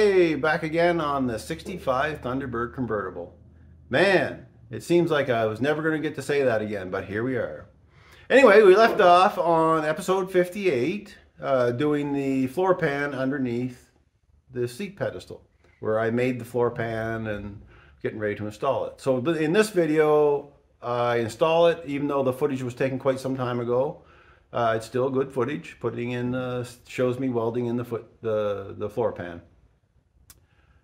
Hey, back again on the 65 Thunderbird convertible. Man, it seems like I was never going to get to say that again, but here we are. Anyway, we left off on episode 58, uh, doing the floor pan underneath the seat pedestal, where I made the floor pan and getting ready to install it. So in this video, I install it, even though the footage was taken quite some time ago. Uh, it's still good footage. Putting in uh, shows me welding in the foot the the floor pan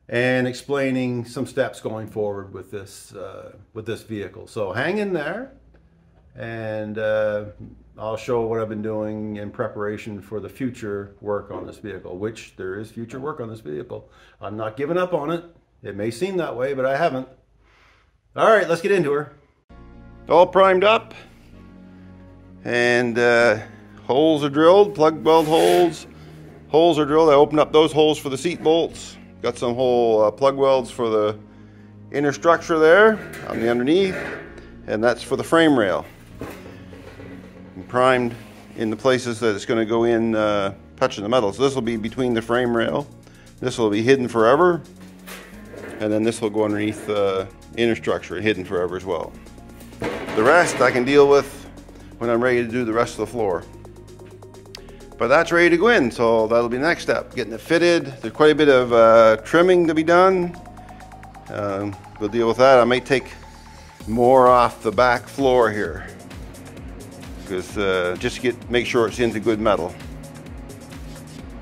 and explaining some steps going forward with this uh, with this vehicle. So hang in there, and uh, I'll show what I've been doing in preparation for the future work on this vehicle. Which there is future work on this vehicle. I'm not giving up on it. It may seem that way, but I haven't. All right, let's get into her. All primed up, and uh, holes are drilled. Plug weld holes. Holes are drilled. I opened up those holes for the seat bolts Got some whole uh, plug welds for the inner structure there on the underneath, and that's for the frame rail. And primed in the places that it's going to go in uh, touching the metal. So this will be between the frame rail. This will be hidden forever, and then this will go underneath the inner structure, hidden forever as well. The rest I can deal with when I'm ready to do the rest of the floor. But that's ready to go in, so that'll be the next step. Getting it fitted. There's quite a bit of uh, trimming to be done. Um, we'll deal with that. I might take more off the back floor here. Because uh, just get make sure it's into good metal.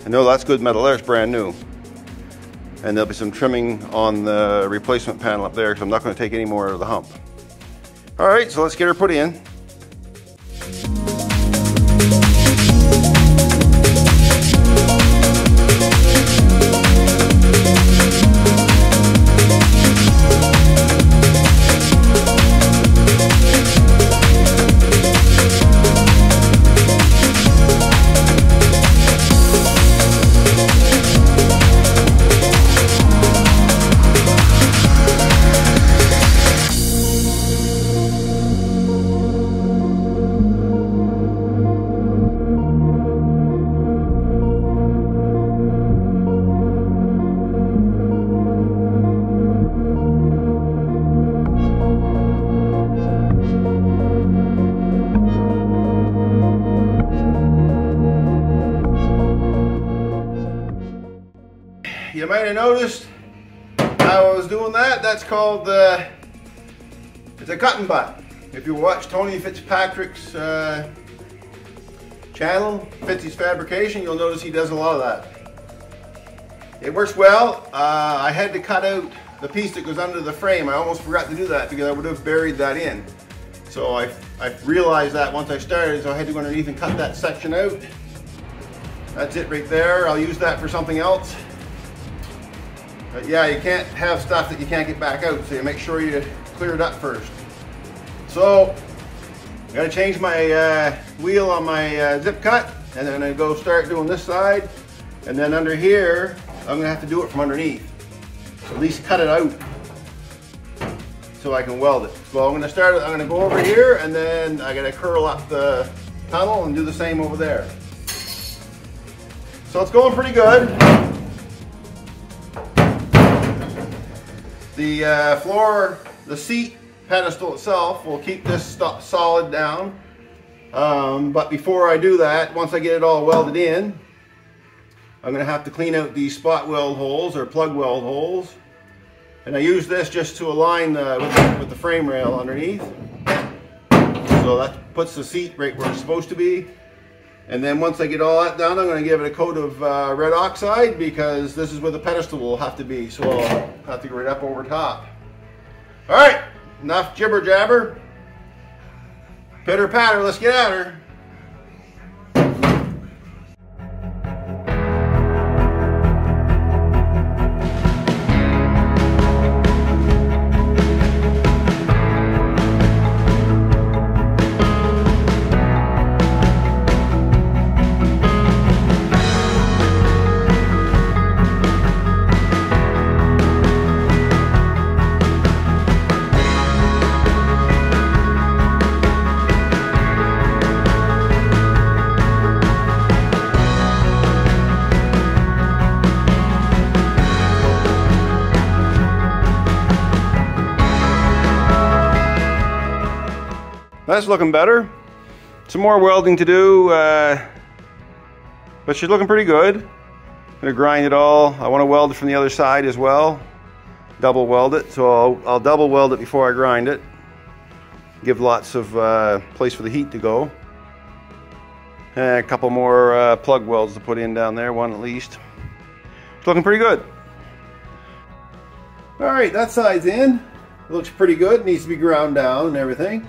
I know that's good metal there, it's brand new. And there'll be some trimming on the replacement panel up there because I'm not going to take any more of the hump. All right, so let's get her put in. Might have noticed I was doing that. That's called, uh, it's a cutting butt. If you watch Tony Fitzpatrick's uh, channel, Fitzy's Fabrication, you'll notice he does a lot of that. It works well. Uh, I had to cut out the piece that goes under the frame. I almost forgot to do that because I would have buried that in. So I, I realized that once I started, so I had to go underneath and cut that section out. That's it right there. I'll use that for something else. But yeah, you can't have stuff that you can't get back out, so you make sure you clear it up first. So, I'm gonna change my uh, wheel on my uh, zip cut, and then I go start doing this side, and then under here, I'm gonna have to do it from underneath. So at least cut it out so I can weld it. So I'm gonna start, I'm gonna go over here, and then I gotta curl up the tunnel and do the same over there. So it's going pretty good. The uh, floor, the seat pedestal itself will keep this solid down. Um, but before I do that, once I get it all welded in, I'm going to have to clean out these spot weld holes or plug weld holes. And I use this just to align the, with, the, with the frame rail underneath. So that puts the seat right where it's supposed to be. And then once I get all that done, I'm going to give it a coat of uh, red oxide because this is where the pedestal will have to be. So I'll have to right up over top. All right, enough jibber jabber. Pitter patter, let's get at her. That's looking better. Some more welding to do, uh, but she's looking pretty good. I'm gonna grind it all. I wanna weld it from the other side as well. Double weld it, so I'll, I'll double weld it before I grind it. Give lots of uh, place for the heat to go. And a couple more uh, plug welds to put in down there, one at least. It's looking pretty good. All right, that side's in. Looks pretty good. needs to be ground down and everything.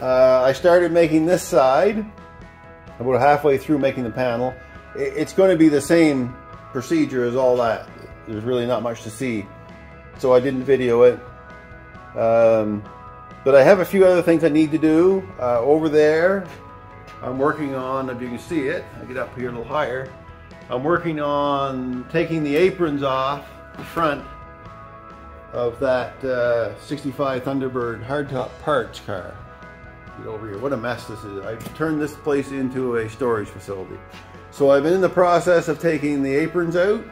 Uh, I started making this side about halfway through making the panel. It's going to be the same procedure as all that. There's really not much to see. So I didn't video it. Um, but I have a few other things I need to do. Uh, over there, I'm working on, if you can see it, I get up here a little higher. I'm working on taking the aprons off the front of that uh, 65 Thunderbird hardtop parts car. Get over here. What a mess this is. I've turned this place into a storage facility. So I've been in the process of taking the aprons out.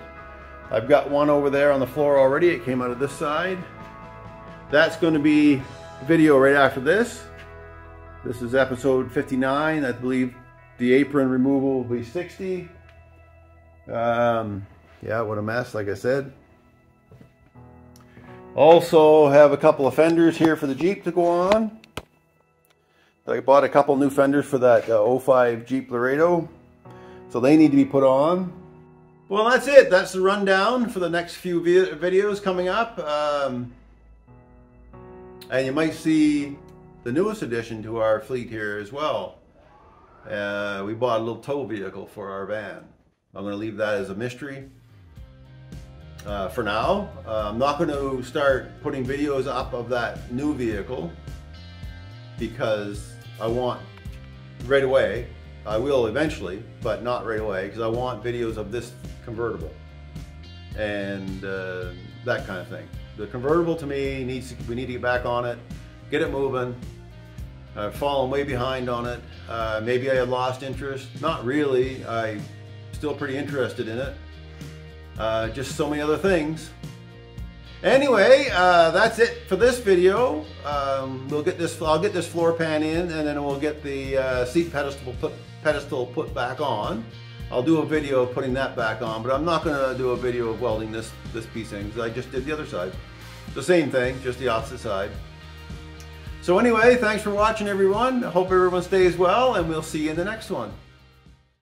I've got one over there on the floor already. It came out of this side. That's going to be video right after this. This is episode 59. I believe the apron removal will be 60. Um, yeah, what a mess, like I said. Also have a couple of fenders here for the Jeep to go on. I bought a couple new fenders for that uh, 05 Jeep Laredo. So they need to be put on. Well, that's it. That's the rundown for the next few videos coming up. Um, and you might see the newest addition to our fleet here as well. Uh, we bought a little tow vehicle for our van. I'm going to leave that as a mystery uh, for now. Uh, I'm not going to start putting videos up of that new vehicle because I want right away. I will eventually, but not right away because I want videos of this convertible and uh, that kind of thing. The convertible to me needs to, we need to get back on it, get it moving. I've fallen way behind on it. Uh, maybe I had lost interest. Not really. I'm still pretty interested in it. Uh, just so many other things. Anyway, uh, that's it for this video. Um, we'll get this. I'll get this floor pan in, and then we'll get the uh, seat pedestal put, pedestal put back on. I'll do a video of putting that back on, but I'm not going to do a video of welding this this piece in because I just did the other side. The same thing, just the opposite side. So anyway, thanks for watching, everyone. I hope everyone stays well, and we'll see you in the next one.